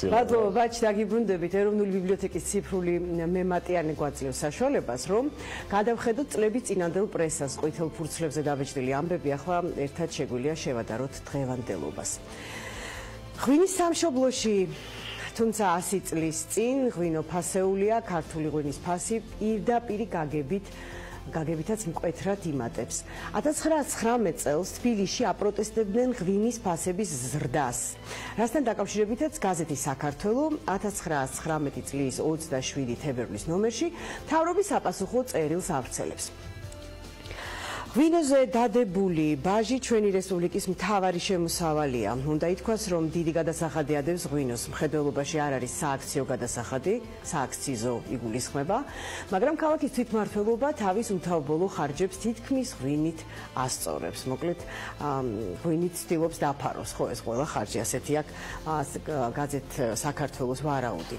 გაქცევა. მადლობა, ბაჭ დაგიბრუნდებით ეროვნული ბიბლიოთეკის ციფრული მემატიანე გვაძლევს საშუალებას, რომ გადავხედოთ წლების წინანდელ პრესას, ყვითელ ფურცლებზე დაბეჭდილი ამბები ახლა ერთად შეგვიძლია შევადაროთ დღევანდელობას. ღვინის სამშობლოში თუმცა 100 წლის წინ ღვინო ფასეულია, ქართული ღვინის ფასი პირდაპირ გაგებით გაგებითაც მკვეთრად იმატებს. 1919 წელს თბილისში აპროტესტებდნენ ღვინის ფასების ზრდას. რასთან დაკავშირებითაც გაზეთი საქართველო 1919 წლის 27 თებერვლის ნომერში თავრობის აპასუხო წერილს ავრცელებს. ღვინოზე დადებული ბაჟი ჩვენი რესპუბლიკის მთავარი შემოსავალია. უნდა ითქვას, რომ დიდი გადასახადი ადევს ღვინოს. მხედველობაში არ არის სააქციო გადასახადი, სააქციზო იგულისხმება, მაგრამ ქალაქის თვითმმართველობა თავის უთავბოლო ხარჯებს თითქმის ღვინით ასწორებს. მოკლედ, ღვინით ცდილობს დაფაროს, ხო ეს ყველა ხარჯი ასეთი აქვს გაზეთ საქართველოს ვარაუდი.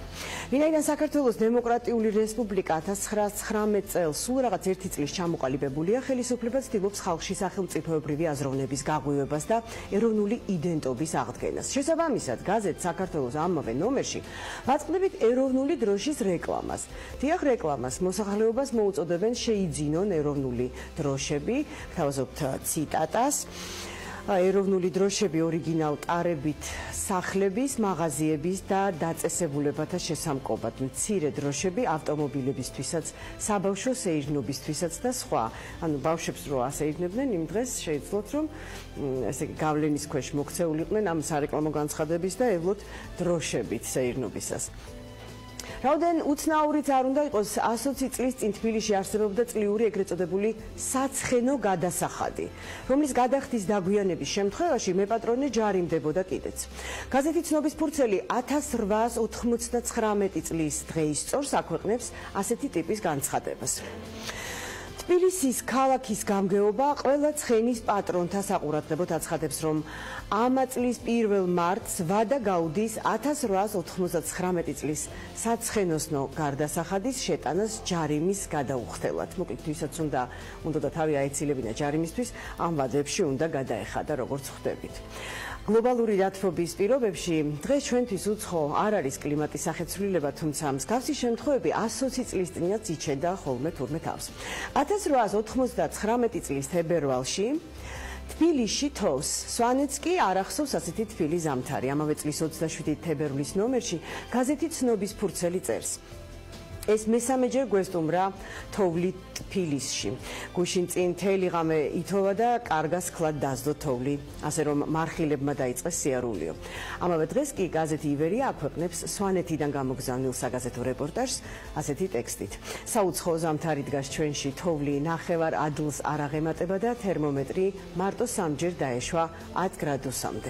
ვინაიდან საქართველოს დემოკრატიული რესპუბლიკა 1919 წელს სულ რაღაც ერთი წლის ჩამოყალიბებულია ხელისუფლება ერთად ცდილობს ხალხში სახელმწიფოებრივი აზროვნების გაღვივებას და ეროვნული იდენტობის აღდგენას. შესაბამისად, გაზეთ საქართველოს ამავე ნომერში ვაწყდებით ეროვნული დროშის რეკლამას. თიახ რეკლამას მოსახლეობას მოუწოდებენ შეიძინონ ეროვნული დროშები, თავაზობთ ციტატას. ეროვნული დროშები ორიგინალ ტარებით სახლების, მაღაზიების და დაწესებულებათა შესამკობად. მცირე დროშები ავტომობილებისთვისაც, საბავშვო სეირნობისთვისაც და სხვა. ანუ ბავშვებს რო ასეირნებდნენ, იმ დღეს შეიძლება რომ ესე იგი გავლენის ქვეშ მოქცეულიყვნენ ამ სარეკლამო განცხადების და ევლოთ დროშებით სეირნობისას. რაოდენ უცნაურიც არ უნდა იყოს 120 წლის წინ თბილისში არსებობდა წლიური ეგრეთ წოდებული საცხენო გადასახადი რომლის გადახდის დაგვიანების შემთხვევაში მეპატრონე ჯარიმდებოდა კიდეც. გაზეთი ცნობის ფურცელი 1899 წლის დღეის წორს აქვეყნებს ასეთი ტიპის განცხადებას თბილისის ქალაქის გამგეობა ყველა ცხენის პატრონთა საყურადღებოდ აცხადებს, რომ ამა წლის 1 მარტს ვადა გაუდის 1899 წლის საცხენოსნო გარდასახადის შეტანას ჯარიმის გადაუხდელად. მოკლედ, ვისაც უნდა უნდა და თავი აეცილებინა ჯარიმისთვის, ამ ვადებში უნდა გადაეხადა, როგორც ხვდებით. გლობალური რათფობის პირობებში დღეს ჩვენთვის უცხო არ არის კლიმატის სახეცვლილება, თუმცა მსგავსი შემთხვევები 120 წლის წინაც იჩენდა ხოლმე თურმე თავს. 1899 წლის თებერვალში თბილისში თოვს. სვანეთს კი არ ახსოვს ასეთი თბილი ზამთარი. ამავე წლის 27 თებერვლის ნომერში გაზეთი ცნობის ფურცელი წერს. ეს მესამეჯერ გვესტუმრა თოვლი თბილისში. გუშინ წინ თელი ღამე ითოვა და კარგას ქლად დაძდო თოვლი, ასე რომ მარხილებმა დაიწყეს სიარულიო. ამავე დღეს კი გაზეთი ივერია აქვეყნებს სვანეთიდან გამოგზავნილ საგაზეთო რეპორტაჟს ასეთი ტექსტით. საუცხო ზამთარი დგას ჩვენში თოვლი ნახევარ ადლს არ აღემატება და თერმომეტრი მარტო სამჯერ დაეშვა 10 გრადუსამდე.